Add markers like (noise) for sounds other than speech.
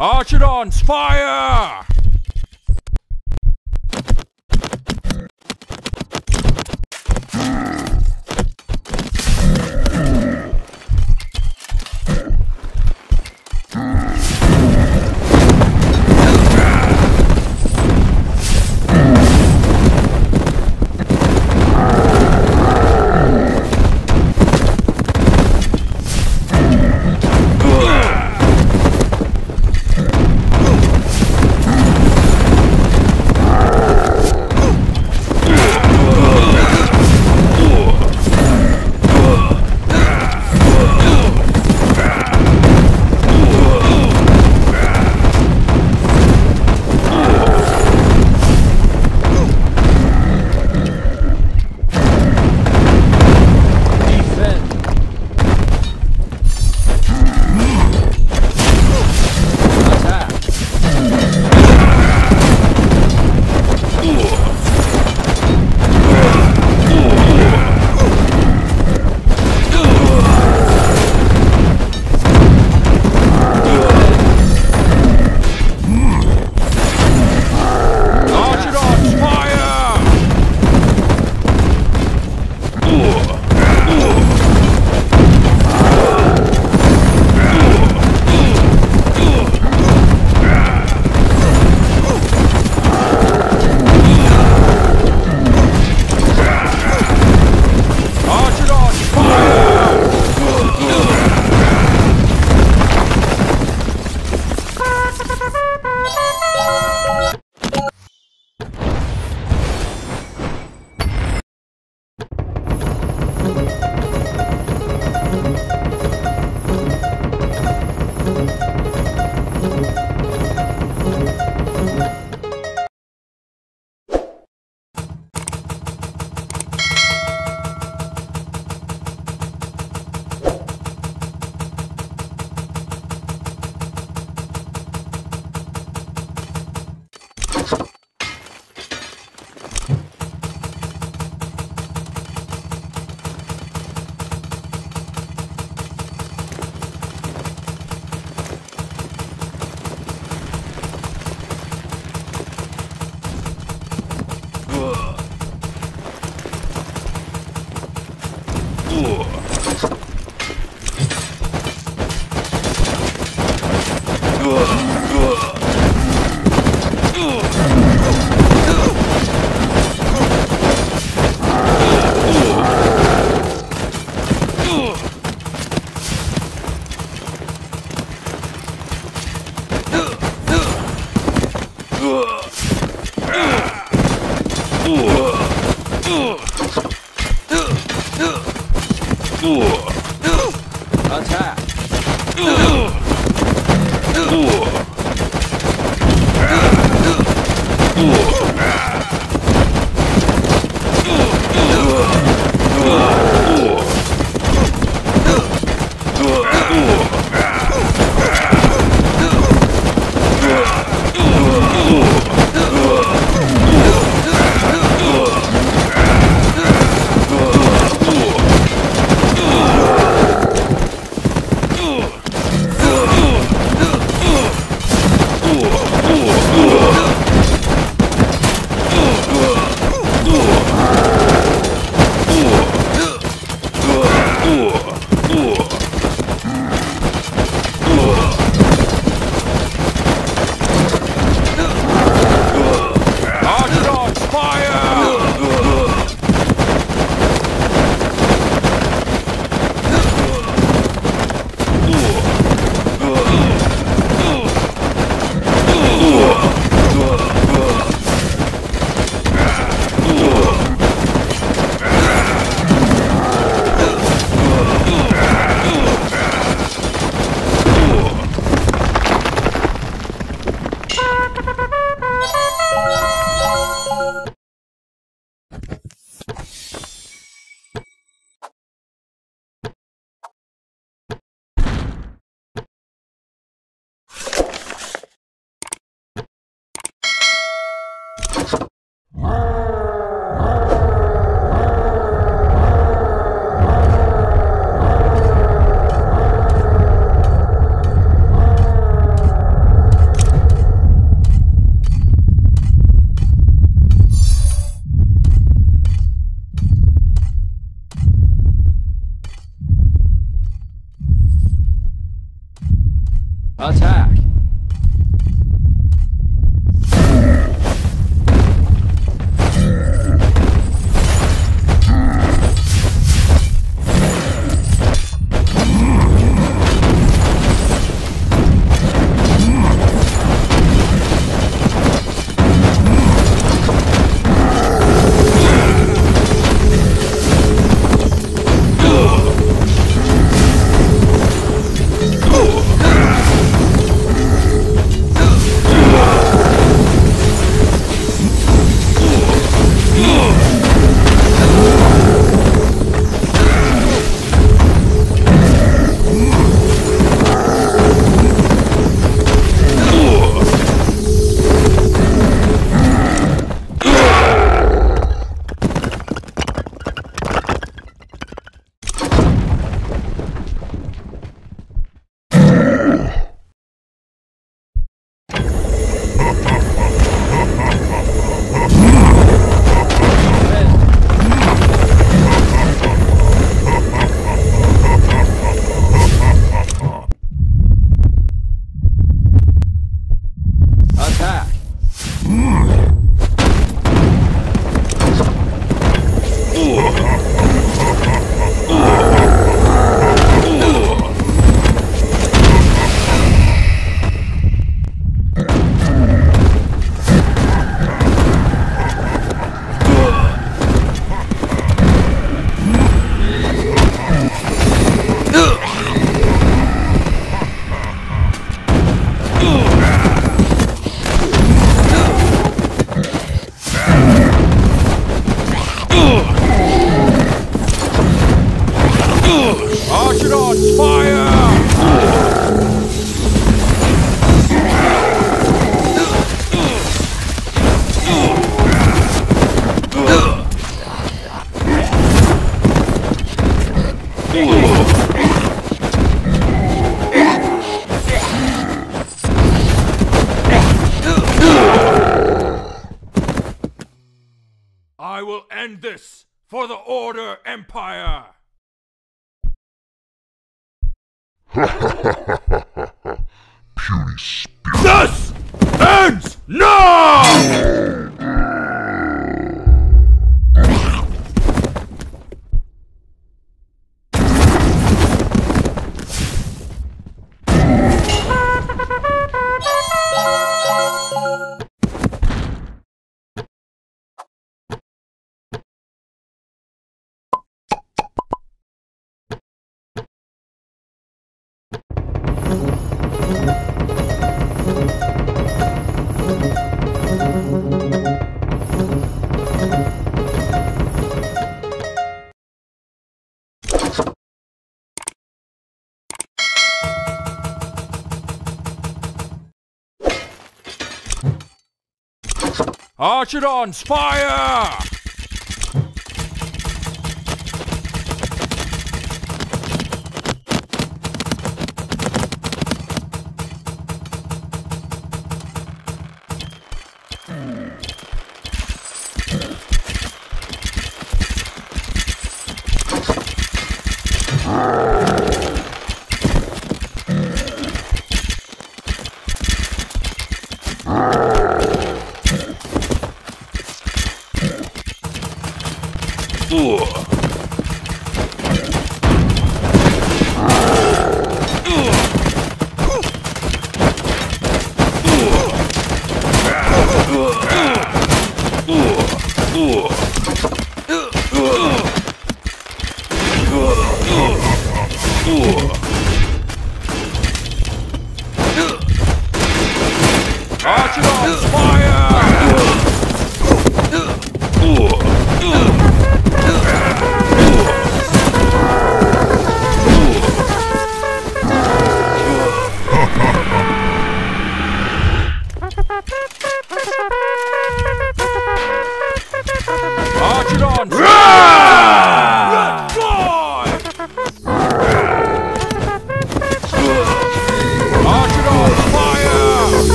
Archidons, fire! Papo. 老蔡 end this for the Order Empire! (laughs) Puny spirit. This ends now! Archidons, fire!